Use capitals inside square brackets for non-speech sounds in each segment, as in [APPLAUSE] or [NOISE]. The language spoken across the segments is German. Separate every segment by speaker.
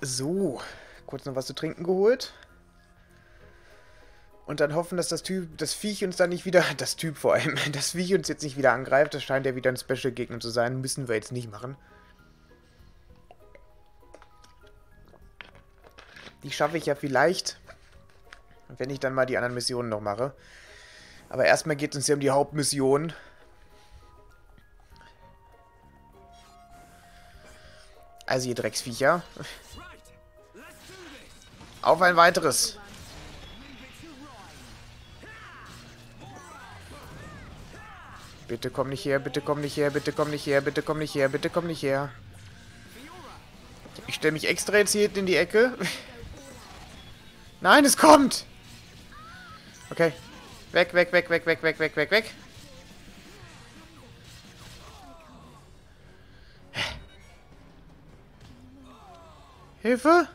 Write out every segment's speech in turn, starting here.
Speaker 1: So, kurz noch was zu trinken geholt. Und dann hoffen, dass das Typ, das Viech uns dann nicht wieder, [LAUGHS] das Typ vor allem, das Viech uns jetzt nicht wieder angreift. Das scheint ja wieder ein Special-Gegner zu sein. Müssen wir jetzt nicht machen. Die schaffe ich ja vielleicht, wenn ich dann mal die anderen Missionen noch mache. Aber erstmal geht es uns ja um die Hauptmission. Also ihr Drecksviecher. Auf ein weiteres. Bitte komm nicht her, bitte komm nicht her, bitte komm nicht her, bitte komm nicht her, bitte komm nicht her. Ich stelle mich extra jetzt hier in die Ecke. Nein, es kommt! Okay. Weg, weg, weg, weg, weg, weg, weg, weg, weg. Hilfe?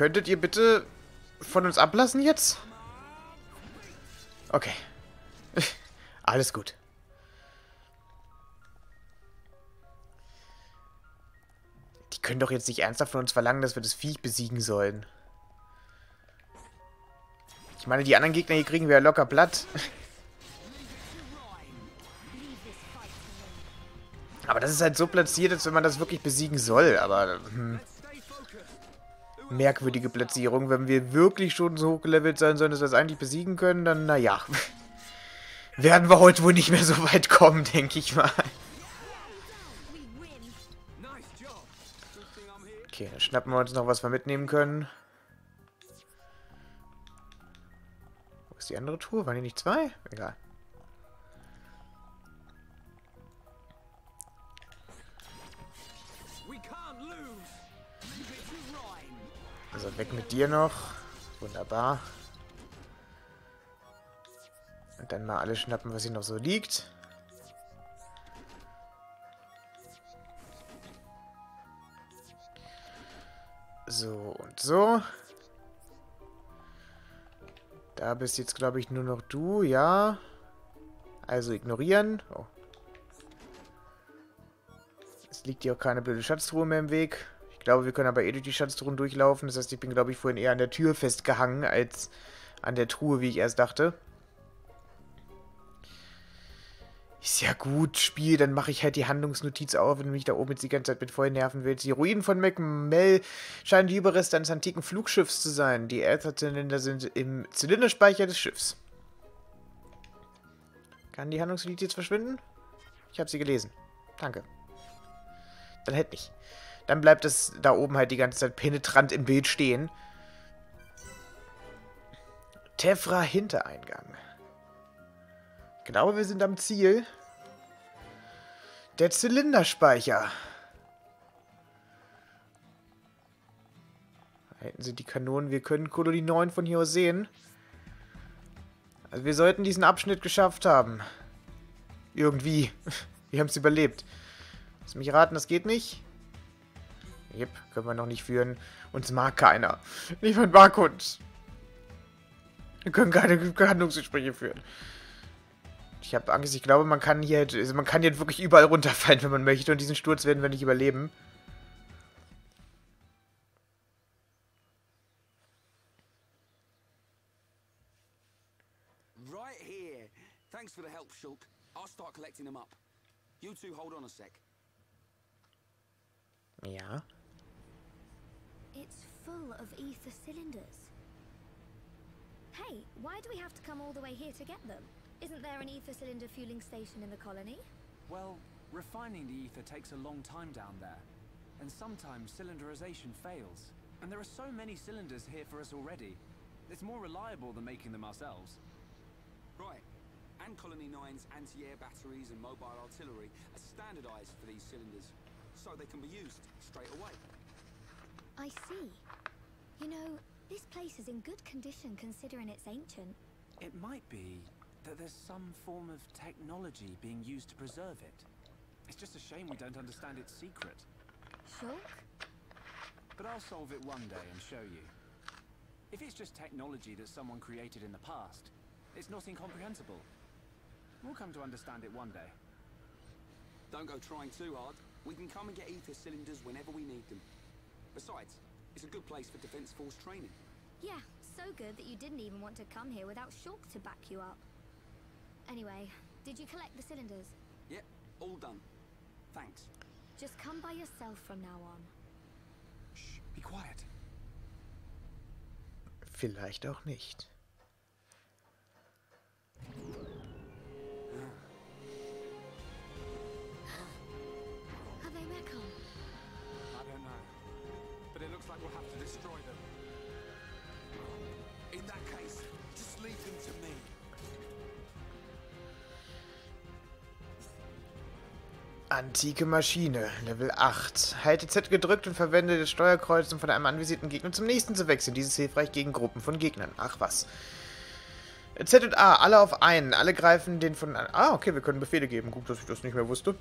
Speaker 1: Könntet ihr bitte von uns ablassen jetzt? Okay. [LAUGHS] Alles gut. Die können doch jetzt nicht ernsthaft von uns verlangen, dass wir das Viech besiegen sollen. Ich meine, die anderen Gegner hier kriegen wir ja locker platt. [LAUGHS] Aber das ist halt so platziert, als wenn man das wirklich besiegen soll. Aber hm, merkwürdige Platzierung. Wenn wir wirklich schon so hochgelevelt sein sollen, dass wir es eigentlich besiegen können, dann naja. [LAUGHS] Werden wir heute wohl nicht mehr so weit kommen, denke ich mal. Okay, dann schnappen wir uns noch, was wir mitnehmen können. Wo ist die andere Tour? Waren die nicht zwei? Egal. Also weg mit dir noch. Wunderbar. Und dann mal alles schnappen, was hier noch so liegt. So und so. Da bist jetzt, glaube ich, nur noch du, ja. Also ignorieren. Oh. Es liegt hier auch keine blöde Schatztruhe mehr im Weg. Ich glaube, wir können aber eh durch die Schatztruhen durchlaufen. Das heißt, ich bin, glaube ich, vorhin eher an der Tür festgehangen, als an der Truhe, wie ich erst dachte. Ist ja gut, Spiel, dann mache ich halt die Handlungsnotiz auf, wenn du mich da oben jetzt die ganze Zeit mit voll nerven willst. Die Ruinen von McMell scheinen die Überreste eines antiken Flugschiffs zu sein. Die Ätherzylinder sind im Zylinderspeicher des Schiffs. Kann die Handlungsnotiz jetzt verschwinden? Ich habe sie gelesen. Danke. Dann hätte nicht. Dann bleibt es da oben halt die ganze Zeit penetrant im Bild stehen. Tefra Hintereingang. Ich glaube, wir sind am Ziel. Der Zylinderspeicher. Da hinten sind die Kanonen. Wir können Kolonie 9 von hier aus sehen. Also wir sollten diesen Abschnitt geschafft haben. Irgendwie. [LAUGHS] Wir haben es überlebt. Lass mich raten, das geht nicht. Jep, können wir noch nicht führen. Uns mag keiner. Niemand mag uns. Wir können keine Handlungsgespräche führen. Ich habe Angst, ich glaube, man kann hier, also man kann hier wirklich überall runterfallen, wenn man möchte. Und diesen Sturz werden wir nicht überleben.
Speaker 2: Right here. Thanks for the help, Shulk. I'll start collecting them up. You two hold on a sec.
Speaker 1: Ja.
Speaker 3: It's full of ether cylinders. Hey, why do we have to come all the way here to get them? Isn't there an ether cylinder fueling station in the colony?
Speaker 4: Well, refining the ether takes a long time down there. And sometimes cylinderization fails. And there are so many cylinders here for us already. It's more reliable than making them ourselves.
Speaker 2: Right. And Colony 9's anti-air batteries and mobile artillery are standardized for these cylinders, so they can be used straight away.
Speaker 3: I see. You know, this place is in good condition considering it's ancient.
Speaker 4: It might be that there's some form of technology being used to preserve it. It's just a shame we don't understand its secret.
Speaker 3: Shulk?
Speaker 4: But I'll solve it one day and show you. If it's just technology that someone created in the past, it's not incomprehensible. We'll come to understand it one day.
Speaker 2: Don't go trying too hard. We can come and get ether cylinders whenever we need them. Besides, it's a good place for Defense Force training.
Speaker 3: Yeah, so good that you didn't even want to come here without Shulk to back you up. Anyway, did you collect the cylinders?
Speaker 2: Yep, all done. Thanks.
Speaker 3: Just come by yourself from now on.
Speaker 4: Shh, be quiet.
Speaker 1: Vielleicht auch nicht. Antike Maschine, Level 8. Halte Z gedrückt und verwende das Steuerkreuz, um von einem anvisierten Gegner zum nächsten zu wechseln. Dies ist hilfreich gegen Gruppen von Gegnern. Ach was. Z und A, alle auf einen. Alle greifen den von... Ah, okay, wir können Befehle geben. Gut, dass ich das nicht mehr wusste.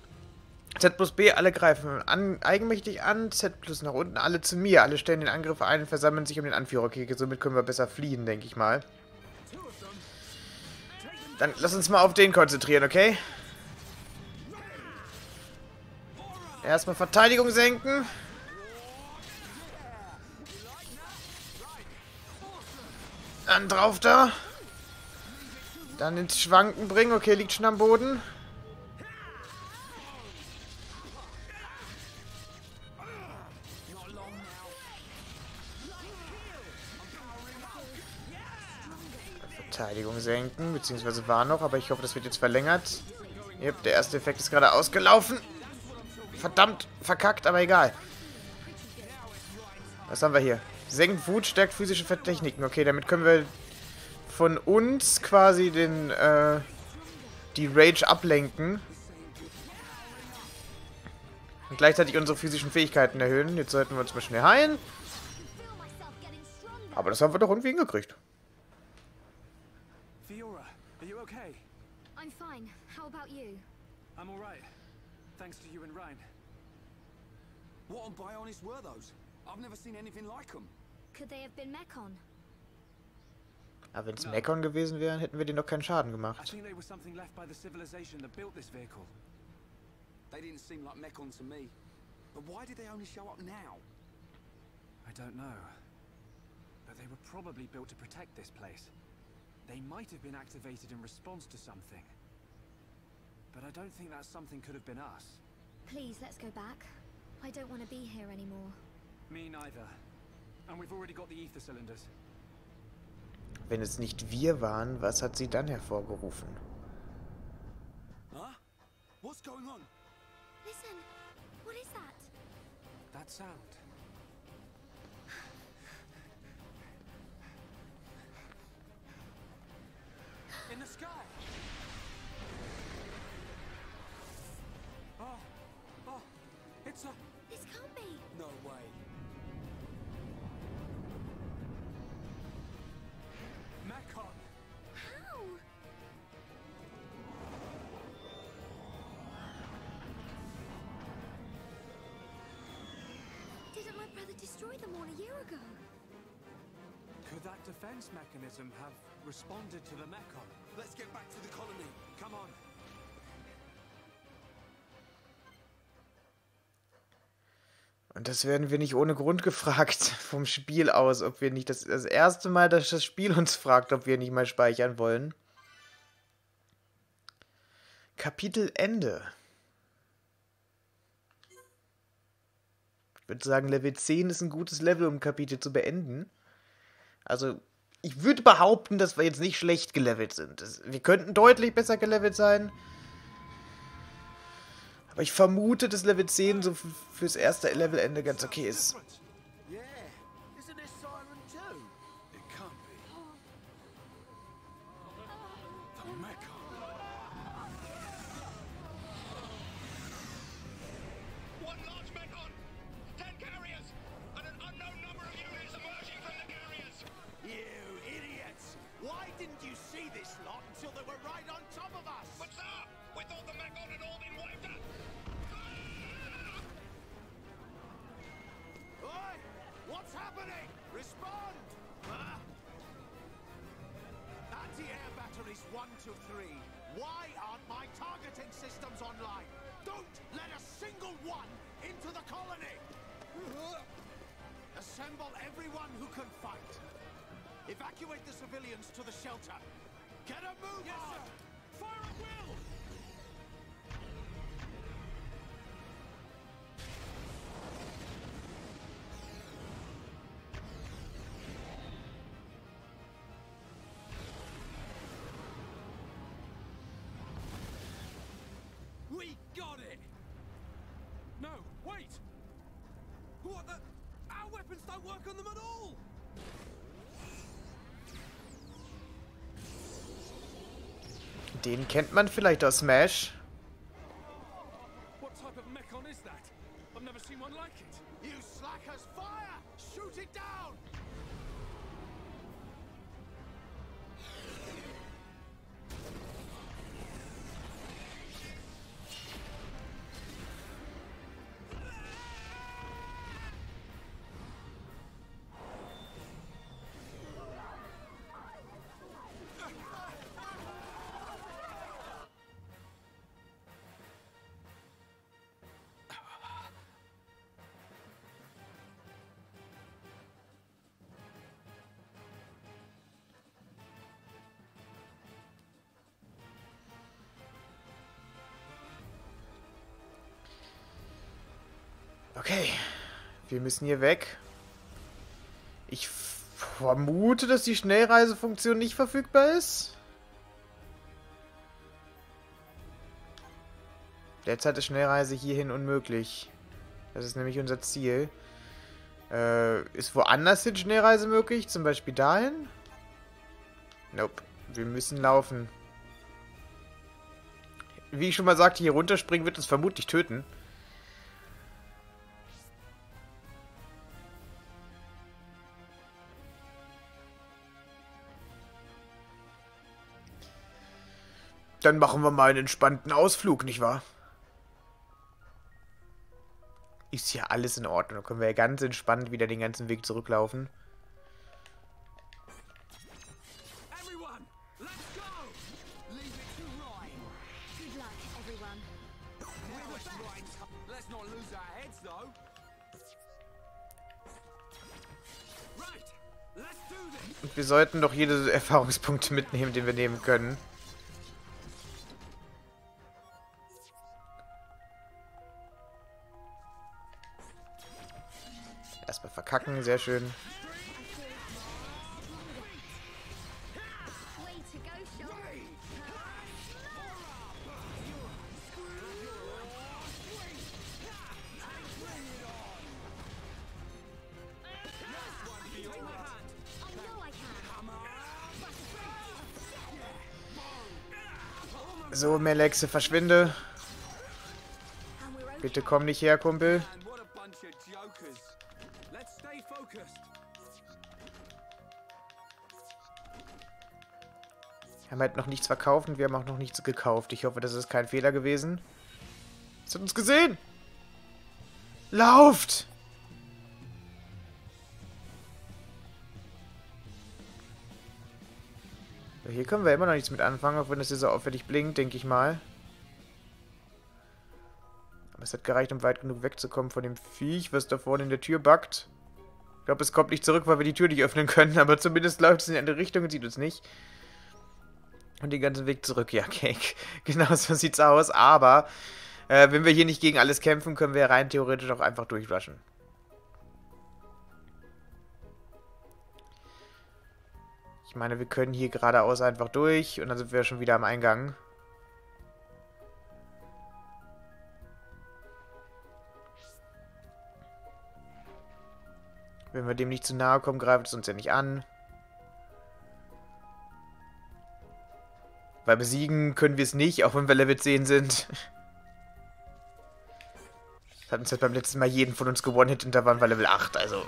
Speaker 1: Z plus B, alle greifen an, eigenmächtig an. Z plus nach unten, alle zu mir. Alle stellen den Angriff ein und versammeln sich um den Anführer. Okay, somit können wir besser fliehen, denke ich mal. Dann lass uns mal auf den konzentrieren, okay? Erstmal Verteidigung senken. Dann drauf da. Dann ins Schwanken bringen. Okay, liegt schon am Boden. Verteidigung senken, beziehungsweise war noch, aber ich hoffe, das wird jetzt verlängert. Yep, der erste Effekt ist gerade ausgelaufen. Verdammt, verkackt, aber egal. Was haben wir hier? Senkt Wut, stärkt physische Techniken. Okay, damit können wir von uns quasi den, äh, die Rage ablenken. Und gleichzeitig unsere physischen Fähigkeiten erhöhen. Jetzt sollten wir uns mal schnell heilen. Aber das haben wir doch irgendwie hingekriegt.
Speaker 4: Fiora, are you okay?
Speaker 3: I'm fine. How about you?
Speaker 4: I'm alright. Thanks to you and Ryan.
Speaker 2: What on Bionis were those? I've never seen anything like them.
Speaker 3: Could they have been Mekon?
Speaker 1: Aber wenn es Mekon gewesen wäre, hätten wir denen doch keinen Schaden gemacht.
Speaker 4: I
Speaker 1: gemacht.
Speaker 4: think they were something left by the civilization that built this vehicle.
Speaker 2: They didn't seem like Mekon to me. But why did they only show up now?
Speaker 4: I don't know. But they were probably built to protect this place. They might have been activated in response to something. But I don't think that something could have been us.
Speaker 3: Please, let's go back. I don't want to be here anymore.
Speaker 4: Me neither. And we've already got the ether cylinders.
Speaker 1: Wenn es nicht wir waren, was hat sie dann hervorgerufen?
Speaker 2: Huh? What's going on?
Speaker 3: Listen, what is that?
Speaker 4: That sound. In the sky! Oh, oh, it's a...
Speaker 3: This can't be.
Speaker 2: No way.
Speaker 4: Mekon!
Speaker 3: How? Didn't my brother destroy them all a year ago?
Speaker 4: Could that defense mechanism have responded to the Mekon?
Speaker 2: Let's get back to the colony.
Speaker 4: Come on.
Speaker 1: Und das werden wir nicht ohne Grund gefragt [LAUGHS] vom Spiel aus, ob wir nicht das, das erste Mal, dass das Spiel uns fragt, ob wir nicht mal speichern wollen. Kapitel Ende. Ich würde sagen, Level 10 ist ein gutes Level, um Kapitel zu beenden. Also, ich würde behaupten, dass wir jetzt nicht schlecht gelevelt sind. Wir könnten deutlich besser gelevelt sein. Aber ich vermute, dass Level 10 so fürs erste Levelende ganz okay ist. Den kennt man vielleicht aus Smash. Wir müssen hier weg. Ich vermute, dass die Schnellreisefunktion nicht verfügbar ist. Derzeit ist Schnellreise hierhin unmöglich. Das ist nämlich unser Ziel. Äh, ist woanders hin Schnellreise möglich? Zum Beispiel dahin? Nope. Wir müssen laufen. Wie ich schon mal sagte, hier runterspringen wird uns vermutlich töten. Dann machen wir mal einen entspannten Ausflug, nicht wahr? Ist ja alles in Ordnung. Dann können wir ja ganz entspannt wieder den ganzen Weg zurücklaufen. Und wir sollten doch jede Erfahrungspunkte mitnehmen, den wir nehmen können. Verkacken, sehr schön. So, Melexe, verschwinde. Bitte komm nicht her, Kumpel.
Speaker 2: Focused.
Speaker 1: Wir haben halt noch nichts verkauft und wir haben auch noch nichts gekauft. Ich hoffe, das ist kein Fehler gewesen. Es hat uns gesehen. Lauft! Hier können wir immer noch nichts mit anfangen, auch wenn es hier so auffällig blinkt, denke ich mal. Aber es hat gereicht, um weit genug wegzukommen von dem Viech, was da vorne in der Tür backt. Ich glaube, es kommt nicht zurück, weil wir die Tür nicht öffnen können, aber zumindest läuft es in eine Richtung und sieht uns nicht. Und den ganzen Weg zurück. Ja, Cake. [LAUGHS] Genau so sieht's aus. Aber äh, wenn wir hier nicht gegen alles kämpfen, können wir rein theoretisch auch einfach durchrushen. Ich meine, wir können hier geradeaus einfach durch und dann sind wir schon wieder am Eingang. Wenn wir dem nicht zu nahe kommen, greift es uns ja nicht an. Weil besiegen können wir es nicht, auch wenn wir Level 10 sind. Das [LAUGHS] hat uns halt beim letzten Mal jeden von uns gewonnen und da waren wir Level 8, also...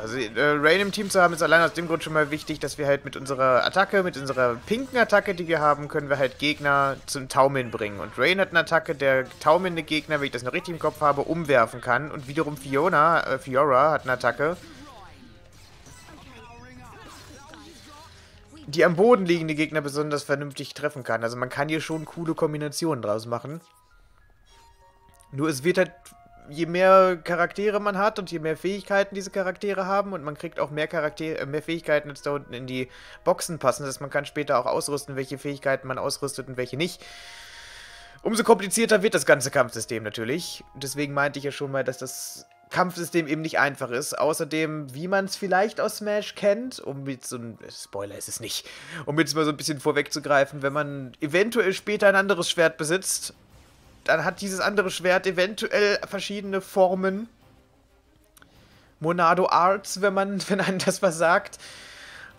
Speaker 1: Also äh, Rain im Team zu haben, ist allein aus dem Grund schon mal wichtig, dass wir halt mit unserer Attacke, mit unserer pinken Attacke, die wir haben, können wir halt Gegner zum Taumeln bringen. Und Rain hat eine Attacke, der taumelnde Gegner, wenn ich das noch richtig im Kopf habe, umwerfen kann. Und wiederum Fiona, äh, Fiora hat eine Attacke, die am Boden liegende Gegner besonders vernünftig treffen kann. Also man kann hier schon coole Kombinationen draus machen. Nur es wird halt, je mehr Charaktere man hat und je mehr Fähigkeiten diese Charaktere haben und man kriegt auch mehr Charaktere, äh, mehr Fähigkeiten als da unten in die Boxen passen, dass man kann später auch ausrüsten, welche Fähigkeiten man ausrüstet und welche nicht. Umso komplizierter wird das ganze Kampfsystem natürlich. Deswegen meinte ich ja schon mal, dass das Kampfsystem eben nicht einfach ist. Außerdem, wie man es vielleicht aus Smash kennt, um mit so ein Spoiler ist es nicht, um jetzt mal so ein bisschen vorwegzugreifen, wenn man eventuell später ein anderes Schwert besitzt, dann hat dieses andere Schwert eventuell verschiedene Formen. Monado Arts, wenn man, [LAUGHS] wenn einem das was sagt.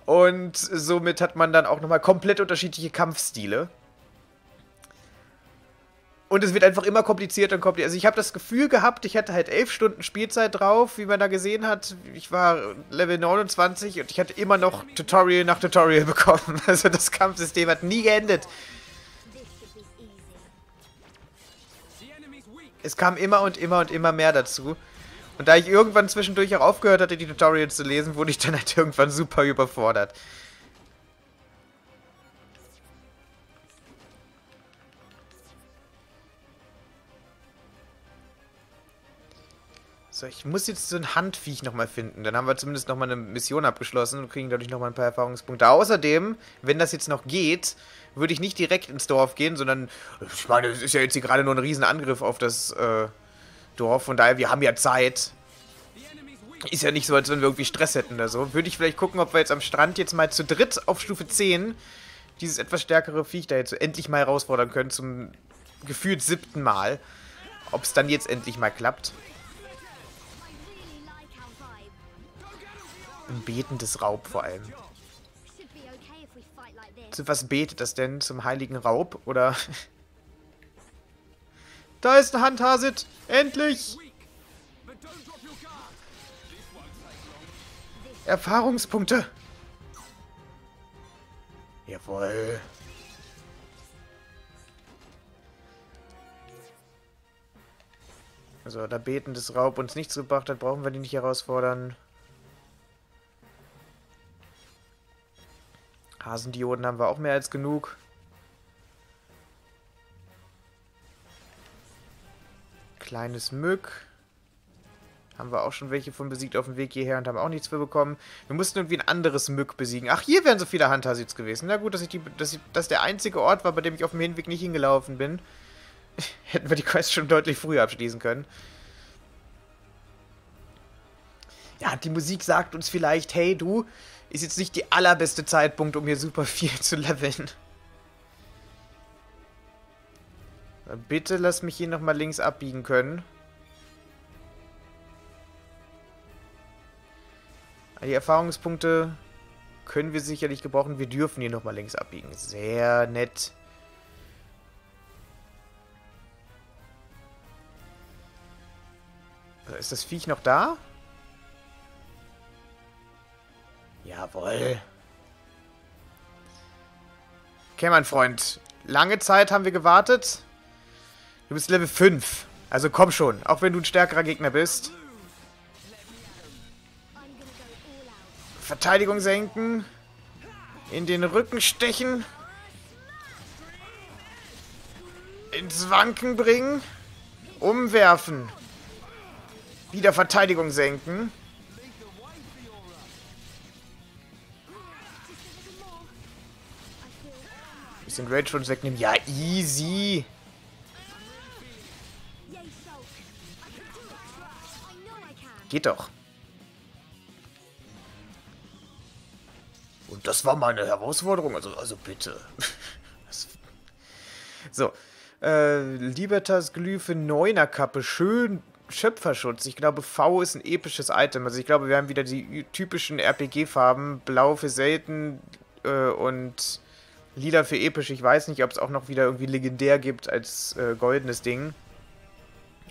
Speaker 1: Und somit hat man dann auch nochmal komplett unterschiedliche Kampfstile. Und es wird einfach immer komplizierter und komplizierter. Also ich habe das Gefühl gehabt, ich hatte halt elf Stunden Spielzeit drauf, wie man da gesehen hat. Ich war Level 29 und ich hatte immer noch Tutorial nach Tutorial [LAUGHS] bekommen. Also das Kampfsystem hat nie geendet. Es kam immer und immer und immer mehr dazu. Und da ich irgendwann zwischendurch auch aufgehört hatte, die Tutorials zu lesen, wurde ich dann halt [LAUGHS] irgendwann super überfordert. So, ich muss jetzt so ein Handviech nochmal finden. Dann haben wir zumindest nochmal eine Mission abgeschlossen und kriegen dadurch nochmal ein paar Erfahrungspunkte. Außerdem, wenn das jetzt noch geht, würde ich nicht direkt ins Dorf gehen, sondern, ich meine, es ist ja jetzt hier gerade nur ein Riesenangriff auf das äh, Dorf. Von daher, wir haben ja Zeit. Ist ja nicht so, als wenn wir irgendwie Stress hätten oder so. Würde ich vielleicht gucken, ob wir jetzt am Strand jetzt mal zu dritt auf Stufe 10 dieses etwas stärkere Viech da jetzt endlich mal herausfordern können zum gefühlt siebten Mal. Ob es dann jetzt endlich mal klappt. Ein betendes Raub vor allem. Zu was betet das denn? Zum heiligen Raub? Oder... [LAUGHS] da ist ein Handhasit! Endlich! Erfahrungspunkte! Jawohl. Also, da betendes Raub uns nichts gebracht hat, brauchen wir die nicht herausfordern. Hasendioden haben wir auch mehr als genug. Kleines Mück. Haben wir auch schon welche von besiegt auf dem Weg hierher und haben auch nichts für bekommen. Wir mussten irgendwie ein anderes Mück besiegen. Ach, hier wären so viele Hunter-Sits gewesen. Na gut, dass ich die, dass ich, dass der einzige Ort war, bei dem ich auf dem Hinweg nicht hingelaufen bin. [LAUGHS] Hätten wir die Quest schon deutlich früher abschließen können. Ja, die Musik sagt uns vielleicht, hey du, ist jetzt nicht die allerbeste Zeitpunkt, um hier super viel zu leveln. Bitte lass mich hier nochmal links abbiegen können. Die Erfahrungspunkte können wir sicherlich gebrauchen. Wir dürfen hier nochmal links abbiegen. Sehr nett. Ist das Viech noch da? Jawohl. Okay, mein Freund. Lange Zeit haben wir gewartet. Du bist Level 5. Also komm schon, auch wenn du ein stärkerer Gegner bist. Verteidigung senken. In den Rücken stechen. Ins Wanken bringen. Umwerfen. Wieder Verteidigung senken. Bisschen Rage uns wegnehmen. Ja, easy. Geht doch. Und das war meine Herausforderung. Also, also bitte. [LAUGHS] so. Äh, Libertas Glyphe 9er Kappe. Schön Schöpferschutz. Ich glaube, V ist ein episches Item. Also ich glaube, wir haben wieder die typischen RPG-Farben. Blau für selten äh, und Lila für episch. Ich weiß nicht, ob es auch noch wieder irgendwie legendär gibt als äh, goldenes Ding.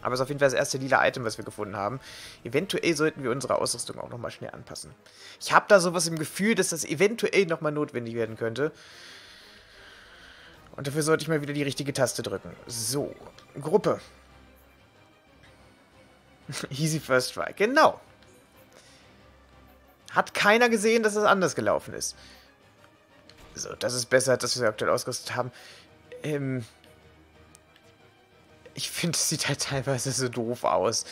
Speaker 1: Aber es ist auf jeden Fall das erste lila Item, was wir gefunden haben. Eventuell sollten wir unsere Ausrüstung auch nochmal schnell anpassen. Ich habe da sowas im Gefühl, dass das eventuell nochmal notwendig werden könnte. Und dafür sollte ich mal wieder die richtige Taste drücken. So, Gruppe. [LAUGHS] Easy First Strike, genau. Hat keiner gesehen, dass es anders gelaufen ist. So, das ist besser, als das wir aktuell ausgerüstet haben. Ähm, ich finde, es sieht halt teilweise so doof aus.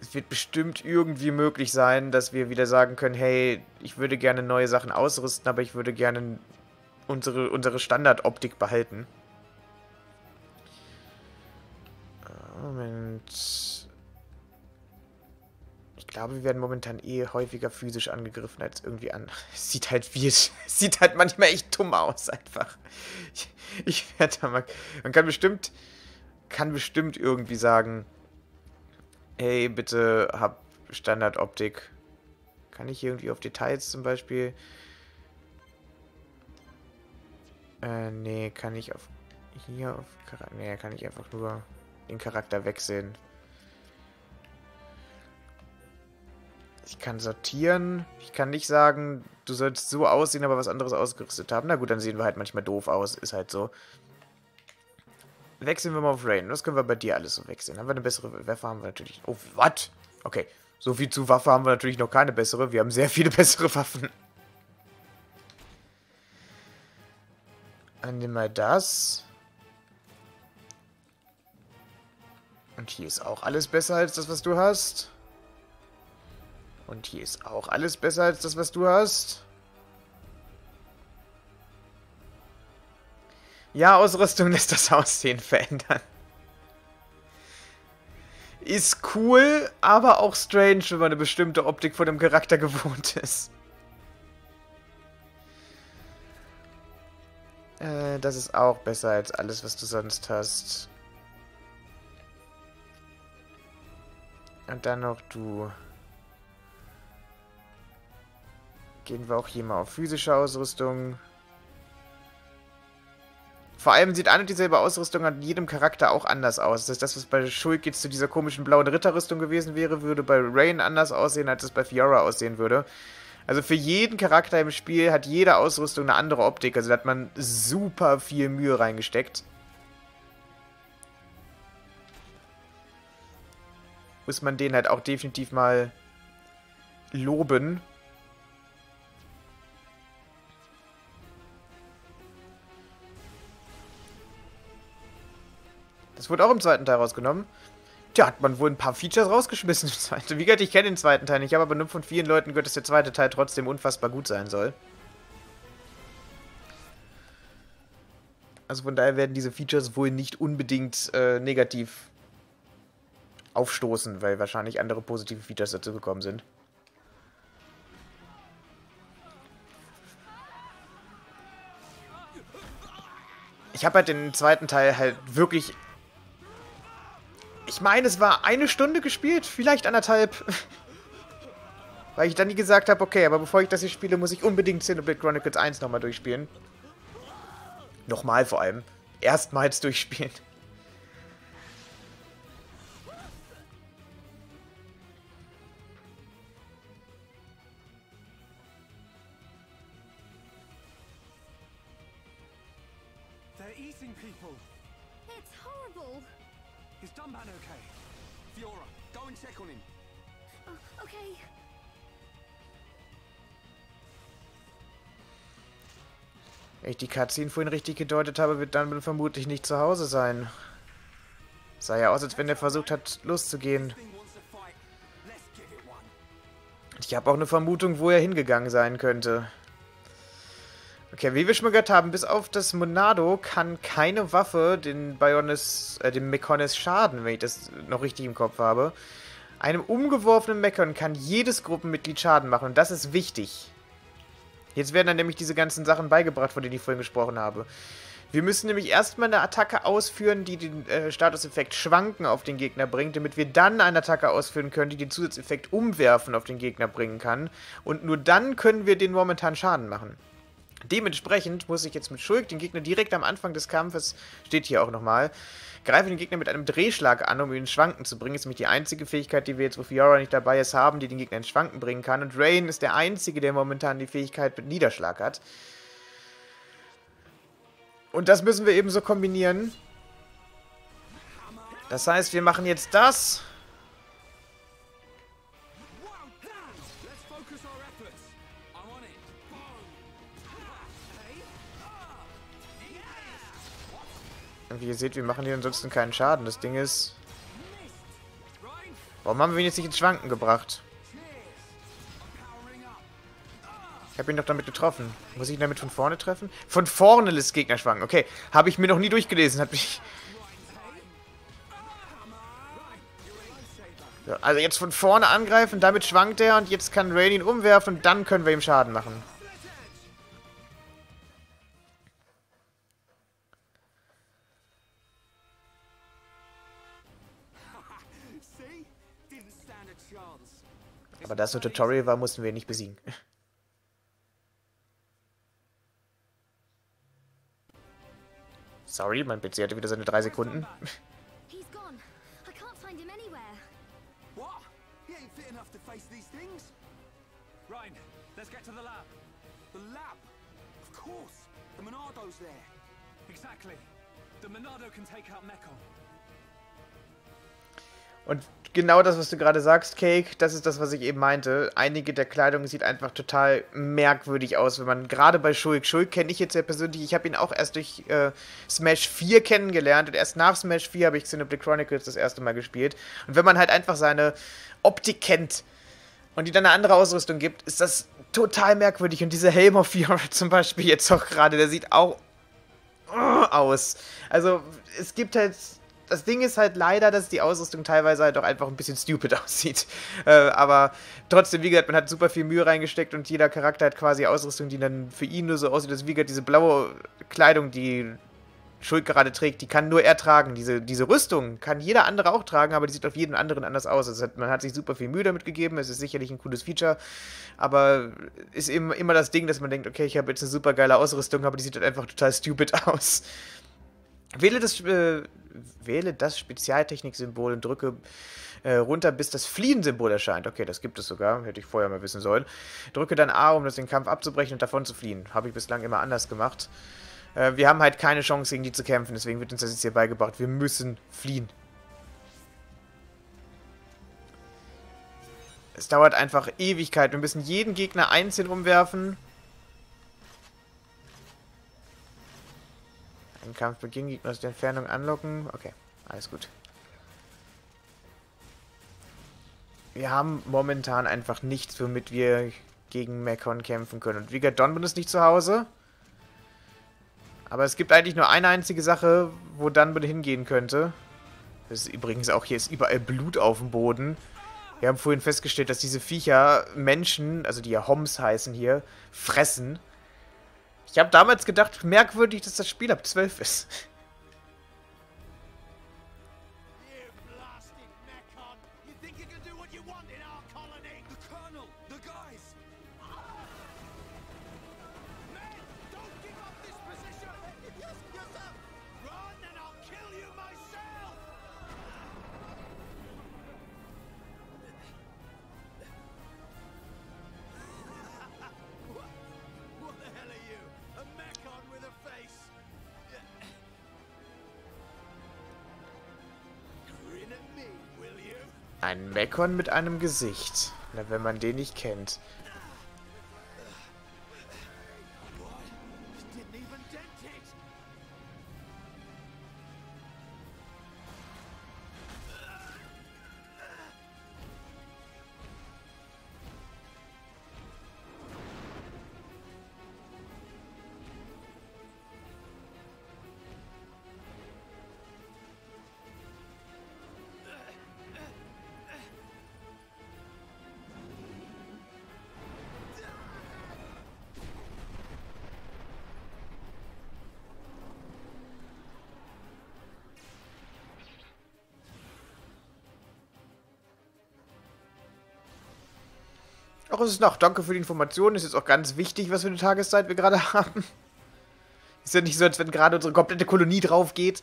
Speaker 1: Es wird bestimmt irgendwie möglich sein, dass wir wieder sagen können, hey, ich würde gerne neue Sachen ausrüsten, aber ich würde gerne unsere, unsere Standardoptik behalten. Moment. Glaube, wir werden momentan eh häufiger physisch angegriffen als irgendwie an. [LAUGHS] Sieht halt wie [LAUGHS] sieht halt manchmal echt dumm aus einfach. Ich, ich werde da mal. Man kann bestimmt kann bestimmt irgendwie sagen, hey, bitte hab Standardoptik. Kann ich irgendwie auf Details zum Beispiel? Äh, nee, kann ich auf hier auf Charakter. Nee, kann ich einfach nur den Charakter wegsehen. Ich kann sortieren. Ich kann nicht sagen, du sollst so aussehen, aber was anderes ausgerüstet haben. Na gut, dann sehen wir halt manchmal doof aus. Ist halt so. Wechseln wir mal auf Rain. Was können wir bei dir alles so wechseln? Haben wir eine bessere Waffe? Haben wir natürlich... Oh, was? Okay. So viel zu Waffe haben wir natürlich noch keine bessere. Wir haben sehr viele [LAUGHS] bessere Waffen. Dann nehmen wir das. Und hier ist auch alles besser als das, was du hast. Und hier ist auch alles besser als das, was du hast. Ja, Ausrüstung lässt das Aussehen verändern. Ist cool, aber auch strange, wenn man eine bestimmte Optik von dem Charakter gewohnt ist. Äh, das ist auch besser als alles, was du sonst hast. Und dann noch du. Gehen wir auch hier mal auf physische Ausrüstung. Vor allem sieht eine und dieselbe Ausrüstung an jedem Charakter auch anders aus. Das ist das, was bei Shulk jetzt zu dieser komischen blauen Ritterrüstung gewesen wäre, würde bei Rain anders aussehen, als es bei Fiora aussehen würde. Also für jeden Charakter im Spiel hat jede Ausrüstung eine andere Optik. Also da hat man super viel Mühe reingesteckt. muss man den halt auch definitiv mal loben. Das wurde auch im zweiten Teil rausgenommen. Tja, hat man wohl ein paar Features rausgeschmissen [LAUGHS] im zweiten. Wie gesagt, ich kenne den zweiten Teil nicht, aber nur von vielen Leuten gehört, dass der zweite Teil trotzdem unfassbar gut sein soll. Also von daher werden diese Features wohl nicht unbedingt äh, negativ aufstoßen, weil wahrscheinlich andere positive Features dazu gekommen sind. Ich habe halt den zweiten Teil halt wirklich... Ich meine, es war eine Stunde gespielt, vielleicht anderthalb. [LAUGHS] Weil ich dann nie gesagt habe, okay, aber bevor ich das hier spiele, muss ich unbedingt Xenoblade Chronicles 1 nochmal durchspielen. Nochmal vor allem. Erstmals durchspielen. Ich die Cutscene vorhin richtig gedeutet habe, wird Dunban vermutlich nicht zu Hause sein. Sah ja aus, als wenn er versucht hat, loszugehen. Ich habe auch eine Vermutung, wo er hingegangen sein könnte. Okay, wie wir schon gehört haben, bis auf das Monado kann keine Waffe den Bionis, äh, dem Mekonis schaden, wenn ich das noch richtig im Kopf habe. Einem umgeworfenen Mekon kann jedes Gruppenmitglied Schaden machen und das ist wichtig. Jetzt werden dann nämlich diese ganzen Sachen beigebracht, von denen ich vorhin gesprochen habe. Wir müssen nämlich erstmal eine Attacke ausführen, die den äh, Statuseffekt Schwanken auf den Gegner bringt, damit wir dann eine Attacke ausführen können, die den Zusatzeffekt Umwerfen auf den Gegner bringen kann. Und nur dann können wir den momentan Schaden machen. Dementsprechend muss ich jetzt mit Schulk den Gegner direkt am Anfang des Kampfes, steht hier auch nochmal, Greife den Gegner mit einem Drehschlag an, um ihn ins Schwanken zu bringen. Das ist nämlich die einzige Fähigkeit, die wir jetzt, wo Fiora nicht dabei ist, haben, die den Gegner ins Schwanken bringen kann. Und Rain ist der einzige, der momentan die Fähigkeit mit Niederschlag hat. Und das müssen wir eben so kombinieren. Das heißt, wir machen jetzt das. Und wie ihr seht, wir machen hier ansonsten keinen Schaden. Das Ding ist... Warum haben wir ihn jetzt nicht ins Schwanken gebracht? Ich habe ihn doch damit getroffen. Muss ich ihn damit von vorne treffen? Von vorne lässt Gegner schwanken. Okay, habe ich mir noch nie durchgelesen. Hat mich... So, also jetzt von vorne angreifen, damit schwankt er und jetzt kann Rain ihn umwerfen und dann können wir ihm Schaden machen. Aber da es ein Tutorial war, mussten wir ihn nicht besiegen. Sorry, mein PC hatte wieder seine drei Sekunden.
Speaker 4: Let's get to the lab.
Speaker 2: The lab? Of course. The there.
Speaker 4: Exactly. The Monado can take out Mekon.
Speaker 1: Und genau das, was du gerade sagst, Cake, das ist das, was ich eben meinte. Einige der Kleidung sieht einfach total merkwürdig aus, wenn man gerade bei Shulk. Shulk kenne ich jetzt ja persönlich, ich habe ihn auch erst durch äh, Smash 4 kennengelernt und erst nach Smash 4 habe ich Xenoblade Chronicles das erste Mal gespielt. Und wenn man halt einfach seine Optik kennt und die dann eine andere Ausrüstung gibt, ist das total merkwürdig. Und dieser Helm of Fiora [LAUGHS] zum Beispiel jetzt auch gerade, der sieht auch aus. Also es gibt halt das Ding ist halt leider, dass die Ausrüstung teilweise halt auch einfach ein bisschen stupid [LAUGHS] aussieht. Äh, aber trotzdem, wie gesagt, man hat super viel Mühe reingesteckt und jeder Charakter hat quasi Ausrüstung, die dann für ihn nur so aussieht. Also wie gesagt, diese blaue Kleidung, die Schuld gerade trägt, die kann nur er tragen. Diese, diese Rüstung kann jeder andere auch tragen, aber die sieht auf jeden anderen anders aus. Also man hat sich super viel Mühe damit gegeben. Es ist sicherlich ein cooles Feature, aber ist eben immer das Ding, dass man denkt, okay, ich habe jetzt eine super geile Ausrüstung, aber die sieht halt einfach total stupid [LAUGHS] aus. Wähle das, äh, wähle das Spezialtechnik-Symbol und drücke äh, runter, bis das Fliehen-Symbol erscheint. Okay, das gibt es sogar. Hätte ich vorher mal wissen sollen. Drücke dann A, um das den Kampf abzubrechen und davon zu fliehen. Habe ich bislang immer anders gemacht. Äh, wir haben halt keine Chance, gegen die zu kämpfen. Deswegen wird uns das jetzt hier beigebracht. Wir müssen fliehen. Es dauert einfach Ewigkeit. Wir müssen jeden Gegner einzeln umwerfen. Ein Kampf beginnen, Gegner aus der Entfernung anlocken. Okay, alles gut. Wir haben momentan einfach nichts, womit wir gegen Mekon kämpfen können. Und Donbun ist nicht zu Hause. Aber es gibt eigentlich nur eine einzige Sache, wo Dunbun hingehen könnte. Das ist übrigens auch, hier ist überall Blut auf dem Boden. Wir haben vorhin festgestellt, dass diese Viecher Menschen, also die ja Homs heißen hier, fressen. Ich habe damals gedacht, merkwürdig, dass das Spiel ab 12 ist.
Speaker 5: Mekon
Speaker 1: mit einem Gesicht. Na, wenn man den nicht kennt. Es ist noch. Danke für die Information. Ist jetzt auch ganz wichtig, was für eine Tageszeit wir gerade [LAUGHS] haben. Ist ja nicht so, als wenn gerade unsere komplette Kolonie drauf geht.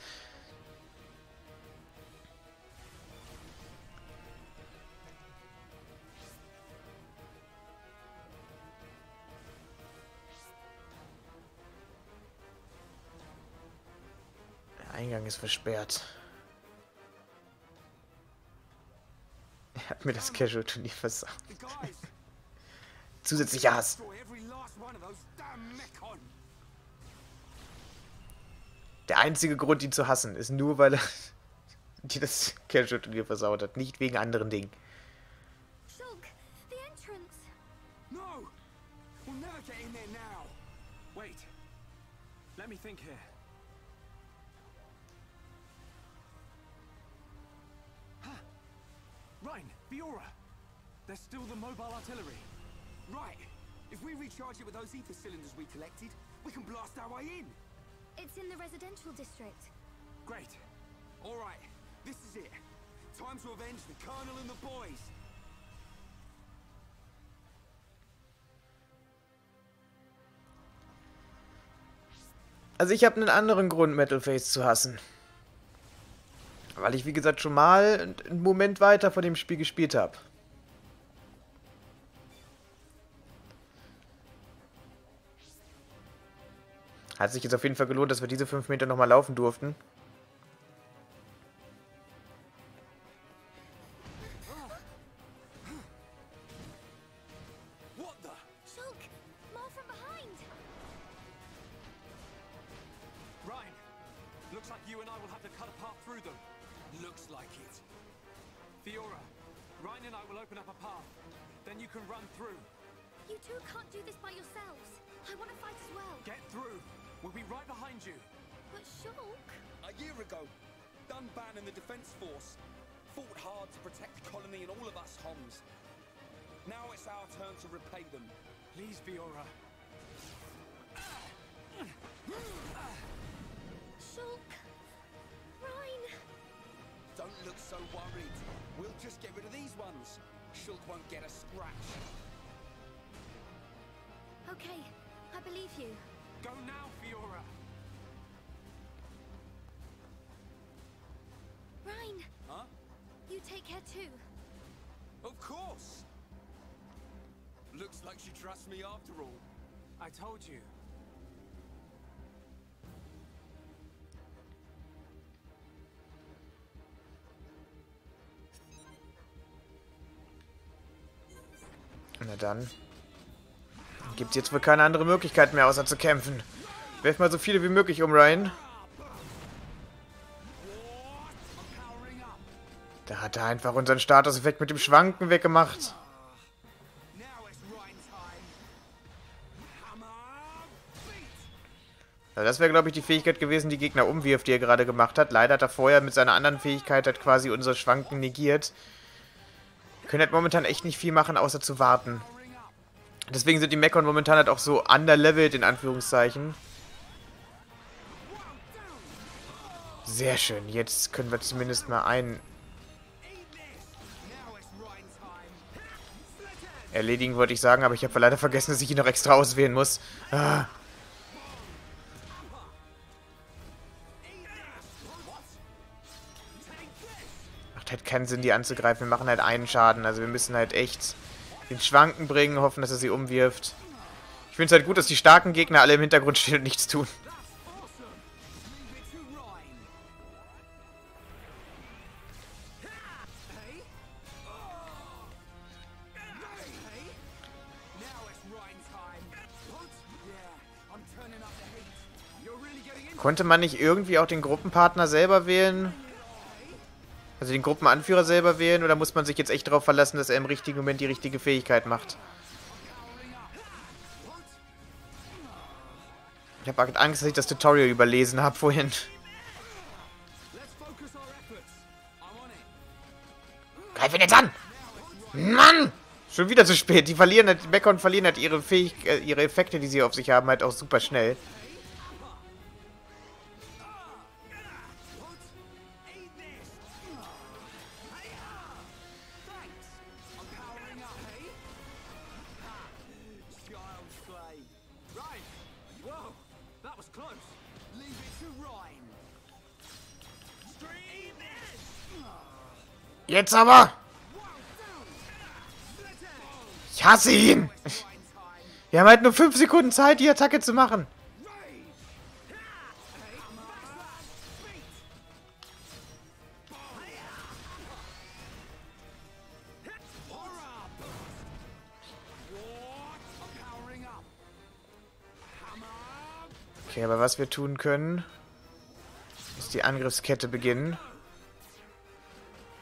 Speaker 1: Der Eingang ist versperrt. Er hat mir das Casual-Turnier versagt.
Speaker 2: Damn Mekon!
Speaker 1: Der einzige Grund, ihn zu hassen, ist nur, weil er [LAUGHS] dir das Casual-Turnier versaut hat. Nicht wegen anderen Dingen.
Speaker 3: Shulk, the entrance.
Speaker 2: No! We'll never get in there now.
Speaker 4: Wait. Let me think here. Huh. Rhine, Fiora. There's still the mobile artillery.
Speaker 2: Right. If we recharge it with those ether cylinders we collected, we can blast our way in.
Speaker 3: It's in the residential district.
Speaker 4: Great.
Speaker 2: All right. This is it. Time to avenge the Colonel and the boys.
Speaker 1: Also ich habe einen anderen Grund, Metal Face zu hassen. Weil ich, wie gesagt, schon mal einen Moment weiter von dem Spiel gespielt habe. Hat sich jetzt auf jeden Fall gelohnt, dass wir diese fünf Meter nochmal laufen durften. Na dann. Gibt jetzt wohl keine andere Möglichkeit mehr, außer zu kämpfen. Werf mal so viele wie möglich um, Ryan. Da hat er einfach unseren Statuseffekt mit dem Schwanken weggemacht. Also das wäre, glaube ich, die Fähigkeit gewesen, die Gegner umwirft, die er gerade gemacht hat. Leider hat er vorher mit seiner anderen Fähigkeit halt quasi unser Schwanken negiert. Wir können halt momentan echt nicht viel machen, außer zu warten. Deswegen sind die Mechon momentan halt auch so underlevelt, in Anführungszeichen. Sehr schön. Jetzt können wir zumindest mal einen erledigen, wollte ich sagen, aber ich habe leider vergessen, dass ich ihn noch extra auswählen muss. Ah. Halt keinen Sinn, die anzugreifen. Wir machen halt einen Schaden. Also wir müssen halt echt den Schwanken bringen, hoffen, dass er sie umwirft. Ich finde es halt gut, dass die starken Gegner alle im Hintergrund stehen und nichts tun. Konnte man nicht irgendwie auch den Gruppenpartner selber wählen? Also den Gruppenanführer selber wählen? Oder muss man sich jetzt echt darauf verlassen, dass er im richtigen Moment die richtige Fähigkeit macht? Ich habe Angst, dass ich das Tutorial überlesen habe vorhin. Greif ihn jetzt an! Mann! Schon wieder zu spät. Die verlieren halt, die Mekon verlieren halt ihre, Fähig äh, ihre Effekte, die sie auf sich haben, halt auch super schnell. Jetzt aber! Ich hasse ihn! Wir haben halt nur 5 Sekunden Zeit, die Attacke zu machen. Okay, aber was wir tun können... Muss die Angriffskette beginnen.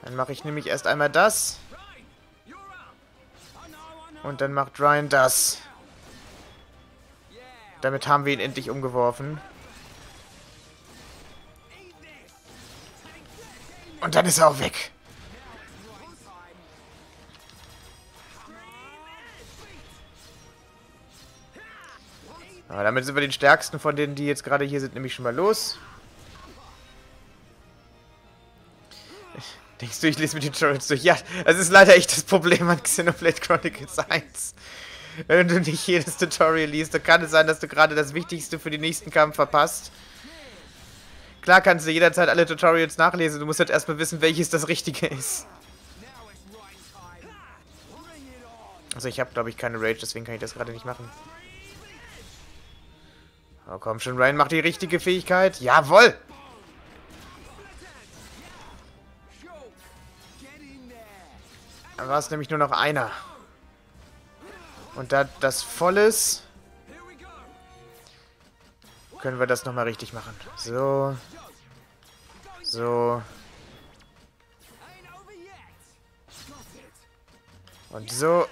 Speaker 1: Dann mache ich nämlich erst einmal das. Und dann macht Ryan das. Damit haben wir ihn endlich umgeworfen. Und dann ist er auch weg. Aber damit sind wir den stärksten von denen, die jetzt gerade hier sind, nämlich schon mal los. Denkst du, ich lese mit den Tutorials durch? Ja, das ist leider echt das Problem an Xenoblade Chronicles 1. Wenn du nicht jedes Tutorial liest, dann kann es sein, dass du gerade das Wichtigste für den nächsten Kampf verpasst. Klar kannst du jederzeit alle Tutorials nachlesen, du musst halt erstmal wissen, welches das Richtige ist. Also ich habe, glaube ich, keine Rage, deswegen kann ich das gerade nicht machen. Oh, komm schon, Ryan macht die richtige Fähigkeit. Jawoll! Dann war es nämlich nur noch einer. Und da das voll ist, können wir das nochmal richtig machen. So. So. Und so.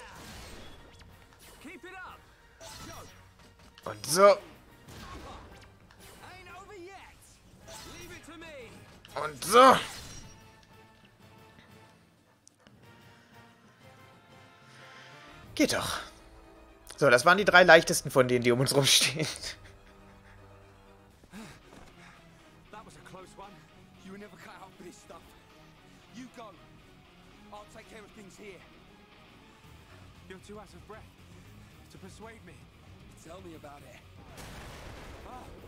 Speaker 1: Und so. Und so. Geht doch. So, das waren die drei leichtesten von denen, die um uns rumstehen.
Speaker 4: You're too out of breath to persuade me.
Speaker 2: Tell me about it. Ah.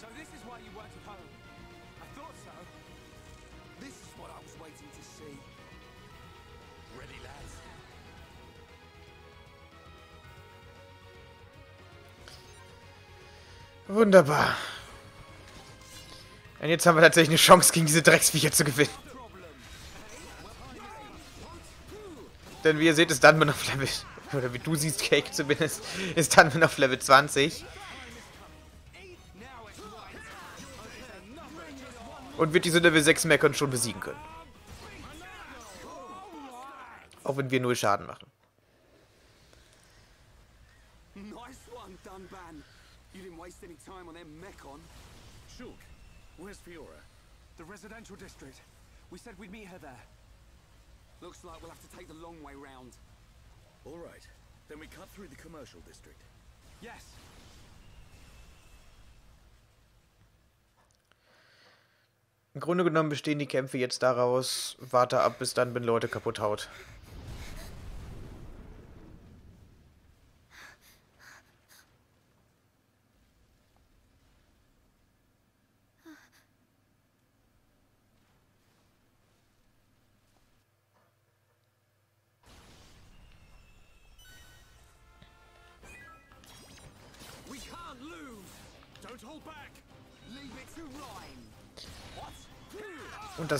Speaker 4: So this is why you weren't at home. I thought so.
Speaker 2: This is what I was waiting to see. Ready, lads?
Speaker 1: Wunderbar. Und jetzt haben wir tatsächlich eine Chance, gegen diese Drecksviecher zu gewinnen. Denn wie ihr seht, ist Dunman auf Level... [LAUGHS] Oder wie du siehst, Cake zumindest, ist Dunman auf Level 20. Und wird diese Level 6 Mechon schon besiegen können. Auch wenn wir null Schaden machen.
Speaker 2: Nice one, Dunban. You didn't waste any time on them Mechon.
Speaker 5: Shulk, where's Fiora?
Speaker 4: The residential district. We said we'd meet her there.
Speaker 2: Looks like we'll have to take the long way round.
Speaker 5: All right, then we cut through the commercial district.
Speaker 4: Yes.
Speaker 1: Im Grunde genommen bestehen die Kämpfe jetzt daraus, warte ab, bis Dunban Leute kaputt haut.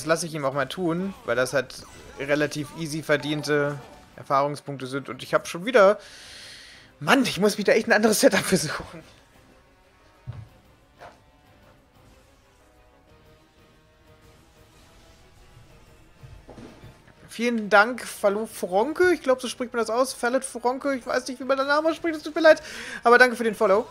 Speaker 1: Lasse ich ihm auch mal tun, weil das halt relativ easy verdiente Erfahrungspunkte sind. Und ich habe schon wieder... Mann, ich muss da echt ein anderes Setup für suchen. Vielen Dank, Falou Fronke. Ich glaube, so spricht man das aus. Fallet Fronke. Ich weiß nicht, wie man den Namen spricht. Es tut mir leid. Aber danke für den Follow.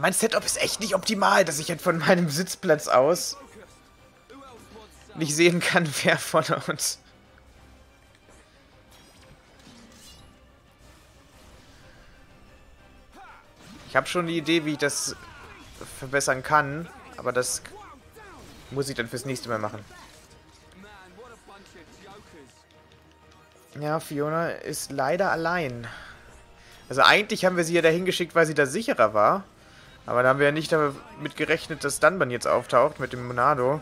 Speaker 1: Mein Setup ist echt nicht optimal, dass ich halt von meinem Sitzplatz aus nicht sehen kann, [LAUGHS] wer von uns. Ich habe schon eine Idee, wie ich das verbessern kann, aber das muss ich dann fürs nächste Mal machen. Ja, Fiona ist leider allein. Also eigentlich haben wir sie ja dahin geschickt, weil sie da sicherer war. Aber da haben wir ja nicht damit gerechnet, dass Dunban jetzt auftaucht mit dem Monado.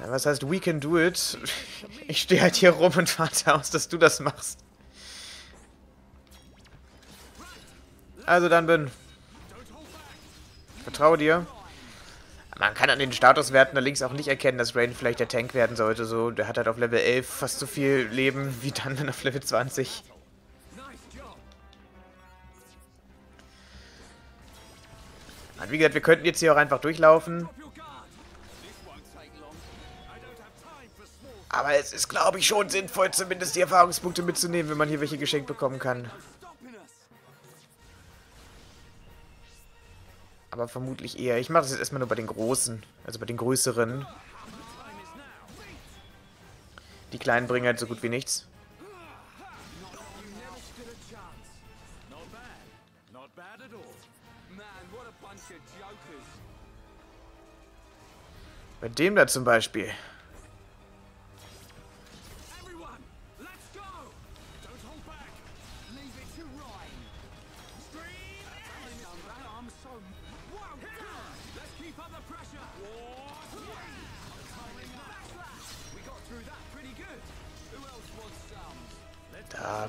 Speaker 1: Ja, was heißt we can do it? [LAUGHS] Ich stehe halt hier rum und warte aus, dass du das machst. Also Dunban. Vertraue dir. Man kann an den Statuswerten links auch nicht erkennen, dass Rain vielleicht der Tank werden sollte. So, der hat halt auf Level 11 fast so viel Leben wie dann [LAUGHS] auf Level 20. Und wie gesagt, wir könnten jetzt hier auch einfach durchlaufen. Aber es ist, glaube ich, schon sinnvoll, zumindest die Erfahrungspunkte mitzunehmen, wenn man hier welche geschenkt bekommen kann. Aber vermutlich eher. Ich mache das jetzt erstmal nur bei den Großen. Also bei den Größeren. Die Kleinen bringen halt so gut wie nichts. Bei dem da zum Beispiel.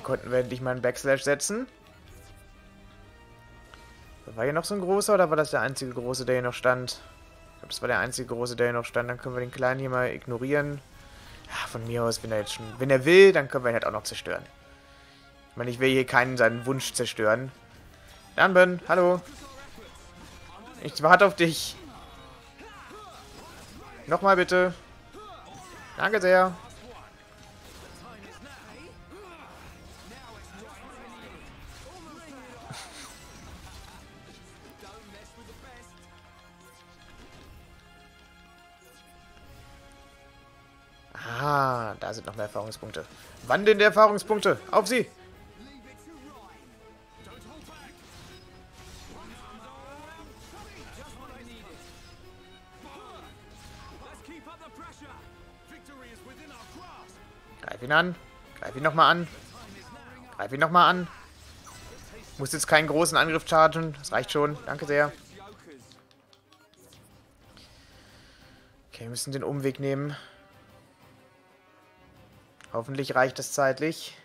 Speaker 1: Konnten wir endlich mal einen Backslash setzen. War hier noch so ein großer oder war das der einzige große, der hier noch stand? Ich glaube, das war der einzige große, der hier noch stand. Dann können wir den kleinen hier mal ignorieren. Ja, von mir aus, wenn er jetzt schon... Wenn er will, dann können wir ihn halt auch noch zerstören. Ich meine, ich will hier keinen seinen Wunsch zerstören. Dunban, hallo. Ich warte auf dich. Nochmal bitte. Danke sehr. Sind noch mehr Erfahrungspunkte. Wann denn die Erfahrungspunkte? Auf sie! Greif ihn an. Greif ihn nochmal an. Greif ihn nochmal an. Muss jetzt keinen großen Angriff chargen. Das reicht schon. Danke sehr. Okay, wir müssen den Umweg nehmen. Hoffentlich reicht es zeitlich.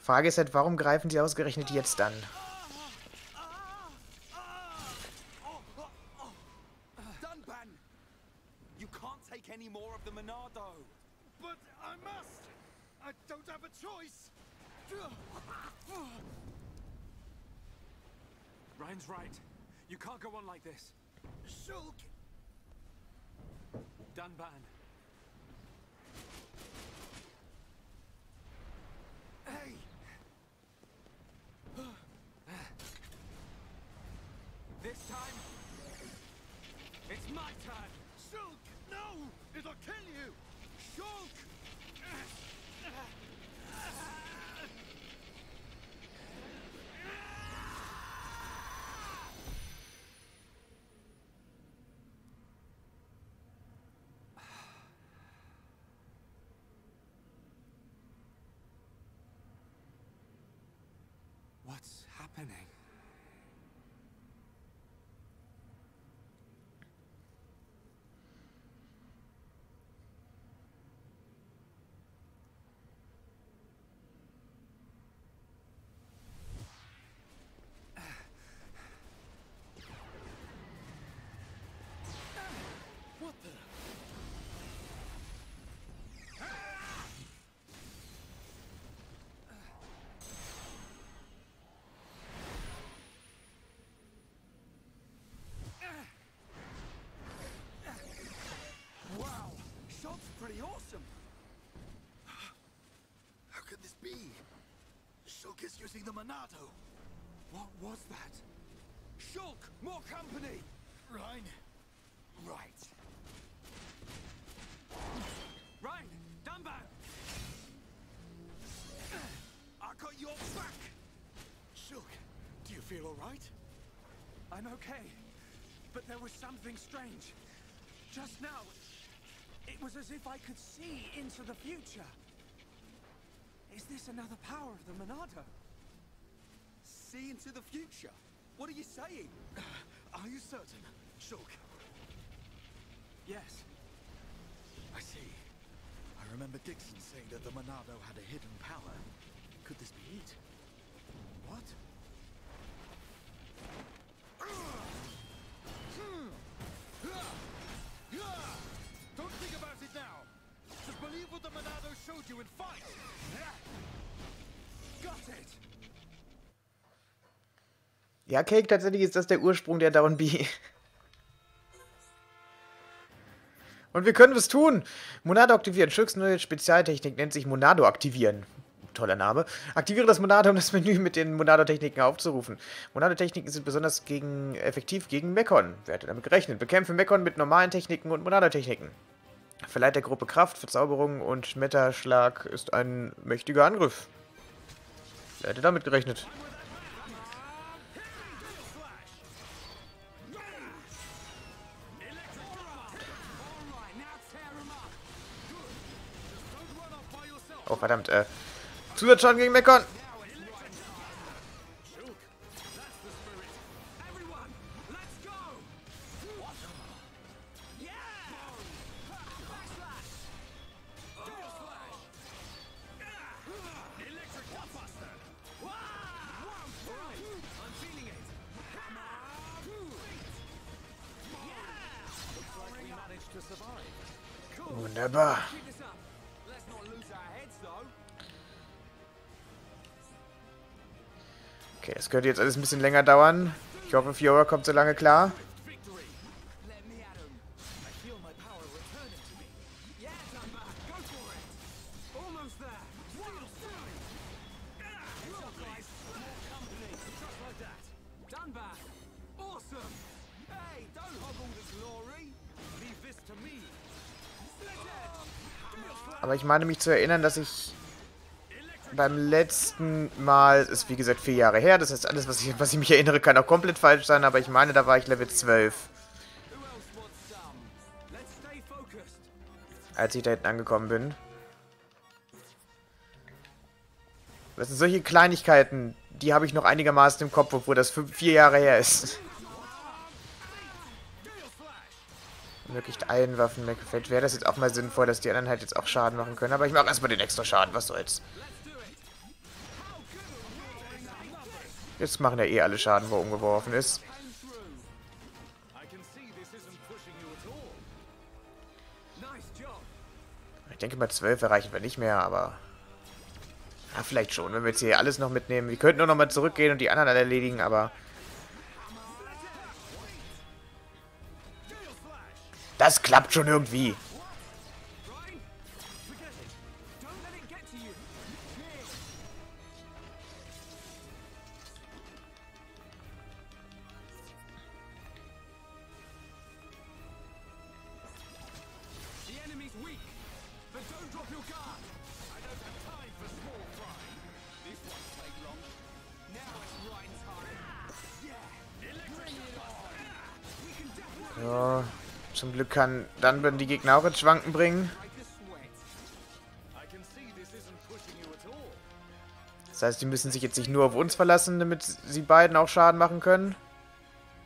Speaker 1: Frage ist halt, warum greifen sie ausgerechnet jetzt an?
Speaker 4: Ryan's right. You can't go on like this.
Speaker 5: Shulk!
Speaker 4: Dunban.
Speaker 5: Hey!
Speaker 4: This time, it's my turn.
Speaker 5: Shulk! No! It'll kill you! Shulk!
Speaker 4: What's happening?
Speaker 5: Using the Monado. What was that? Shulk, more company. Rhine. Right. Rhine, Dunban. I got your back. Shulk, do you feel all right?
Speaker 2: I'm okay. But there was something strange. Just now, it was as if I could see into the future. Is this another power of the Monado?
Speaker 5: See into the future? What are you saying? [SIGHS] Are you certain? Shulk,
Speaker 2: Yes.
Speaker 5: I see. I remember Dixon saying that the Monado had a hidden power. Could this be it? What? Don't think about it now. Just believe what the Monado showed you and fight. [LAUGHS]
Speaker 2: Got it!
Speaker 1: Ja, Cake, tatsächlich ist das der Ursprung der Down B. Und wir können es tun. Monado aktivieren. Schulks neue Spezialtechnik nennt sich Monado aktivieren. Toller Name. Aktiviere das Monado, um das Menü mit den Monado-Techniken aufzurufen. Monado-Techniken sind besonders gegen, effektiv gegen Mekon. Wer hätte damit gerechnet? Bekämpfe Mekon mit normalen Techniken und Monado-Techniken. Verleiht der Gruppe Kraft, Verzauberung und Metaschlag ist ein mächtiger Angriff. Wer hätte damit gerechnet? Oh, verdammt, äh. Zusatzschaden gegen Mekon. Das könnte jetzt alles ein bisschen länger dauern. Ich hoffe, Fiora kommt so lange klar. Aber ich meine mich zu erinnern, dass ich beim letzten Mal, ist wie gesagt vier Jahre her, das heißt alles, was ich, was ich mich erinnere, kann auch komplett falsch sein, aber ich meine, da war ich Level 12,
Speaker 2: Who else wants some? Let's stay focused.
Speaker 1: als ich da hinten angekommen bin. Das sind solche Kleinigkeiten, die habe ich noch einigermaßen im Kopf, obwohl das fünf, vier Jahre her ist. Ermöglicht allen Waffen mehr gefällt. Wäre das jetzt auch mal sinnvoll, dass die anderen halt jetzt auch Schaden machen können. Aber ich mache erstmal den extra Schaden, was soll's. Jetzt machen ja eh alle Schaden, wo umgeworfen ist. Ich denke mal 12 erreichen wir nicht mehr, aber... Ja, vielleicht schon, wenn wir jetzt hier alles noch mitnehmen. Wir könnten nur noch mal zurückgehen und die anderen alle erledigen, aber... Das klappt schon irgendwie. Kann Dunban die Gegner auch ins Schwanken bringen. Das heißt, die müssen sich jetzt nicht nur auf uns verlassen, damit sie beiden auch Schaden machen können.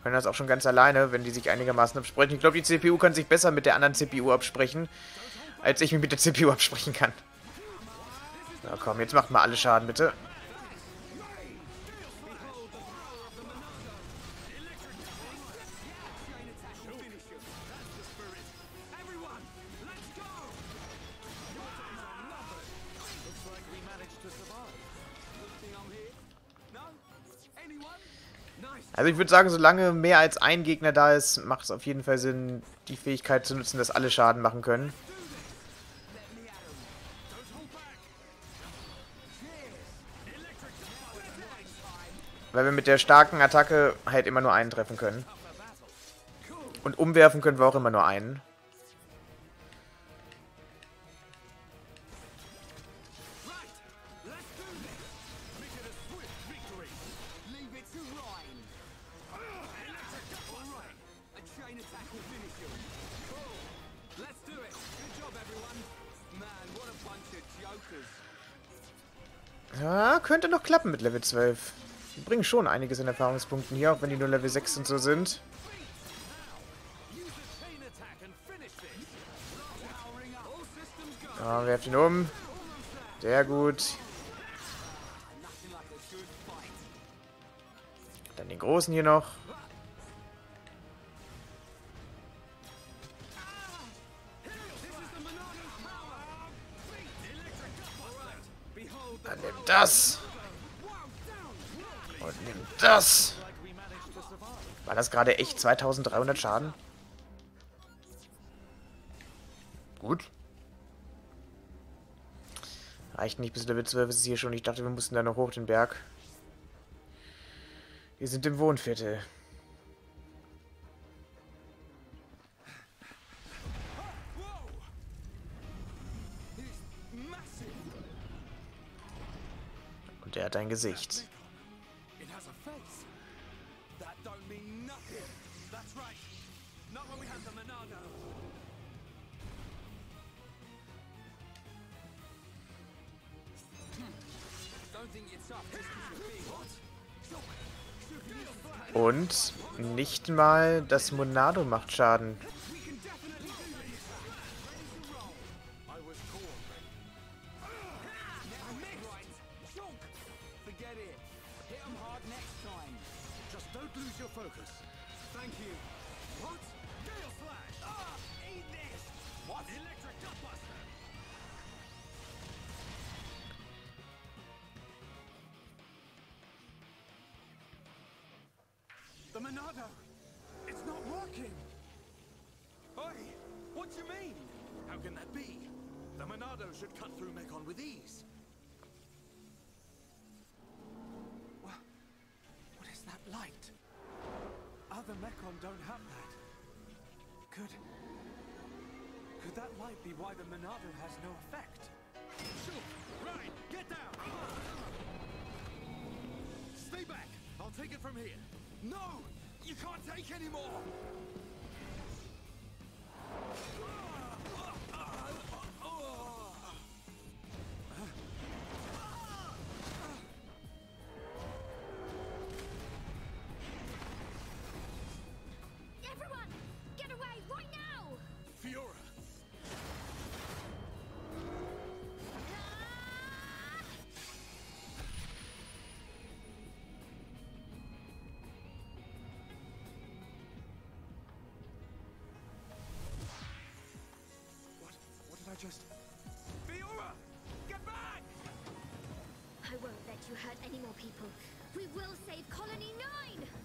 Speaker 1: Können das auch schon ganz alleine, wenn die sich einigermaßen absprechen. Ich glaube, die CPU kann sich besser mit der anderen CPU absprechen, als ich mich mit der CPU absprechen kann. Na komm, jetzt macht mal alle Schaden, bitte. Also ich würde sagen, solange mehr als ein Gegner da ist, macht es auf jeden Fall Sinn, die Fähigkeit zu nutzen, dass alle Schaden machen können. Weil wir mit der starken Attacke halt immer nur einen treffen können. Und umwerfen können wir auch immer nur einen. Könnte noch klappen mit Level 12. Die bringen schon einiges in Erfahrungspunkten hier, auch wenn die nur Level 6 und so sind. Ja, werft ihn um. Sehr gut. Dann den großen hier noch. Das. Das. War das gerade echt 2300 Schaden? Gut. Reicht nicht bis Level 12 ist es hier schon. Ich dachte, wir mussten da noch hoch den Berg. Wir sind im Wohnviertel. Und er hat ein Gesicht. Und nicht mal das Monado macht Schaden.
Speaker 5: We can It's not working! Oi! What do you mean? How can that be? The Monado should cut through Mekon with ease. Wha- What is that light? Other Mekon don't have that. Could... Could that light be why the Monado has no effect? Shoot! Right! Get down! Stay back! I'll take it from here. No! You can't take anymore! Just... Fiora! Get back!
Speaker 3: I won't let you hurt any more people. We will save Colony 9!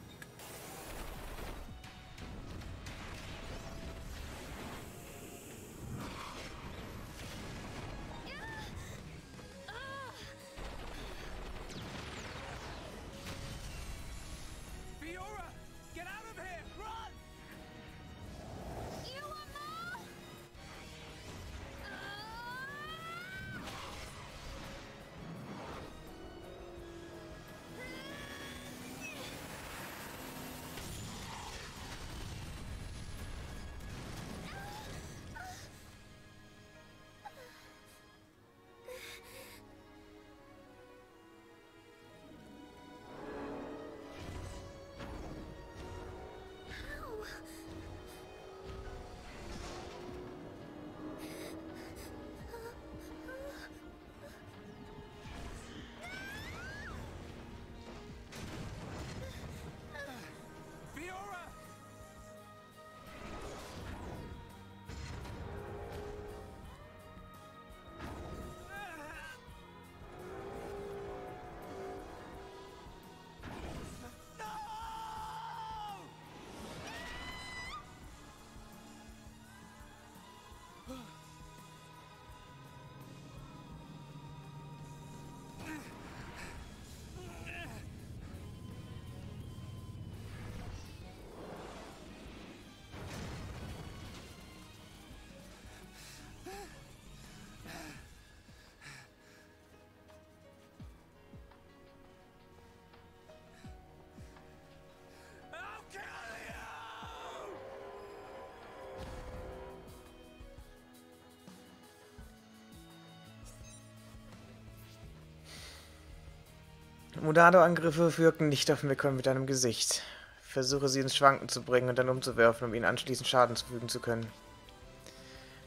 Speaker 1: Monado-Angriffe wirken nicht auf Mekon mit deinem Gesicht. Versuche sie ins Schwanken zu bringen und dann umzuwerfen, um ihnen anschließend Schaden zufügen zu können.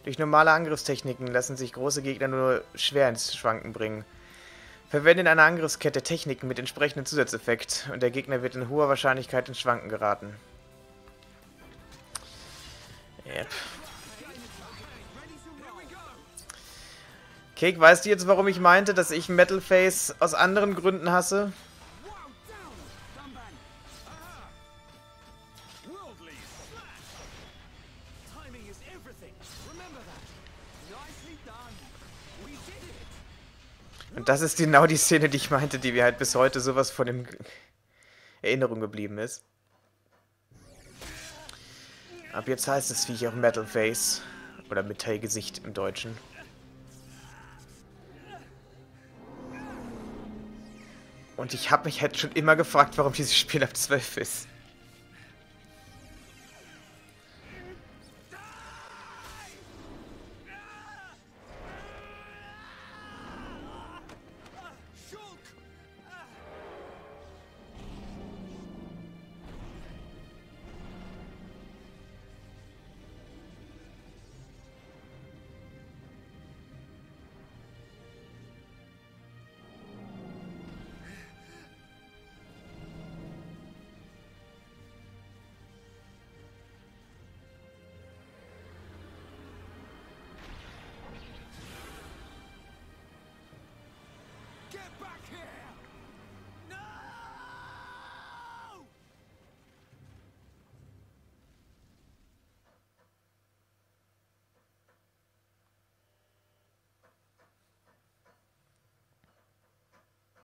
Speaker 1: Durch normale Angriffstechniken lassen sich große Gegner nur schwer ins Schwanken bringen. Verwende in einer Angriffskette Techniken mit entsprechendem Zusatzeffekt und der Gegner wird in hoher Wahrscheinlichkeit ins Schwanken geraten. Yep. Cake, weißt du jetzt, warum ich meinte, dass ich Metal Face aus anderen Gründen hasse? Und das ist genau die Szene, die ich meinte, die mir halt bis heute sowas von in Erinnerung geblieben ist. Ab jetzt heißt das Viech auch Metal Face. Oder Metallgesicht im Deutschen. Und ich habe mich halt schon immer gefragt, warum dieses Spiel ab 12 ist.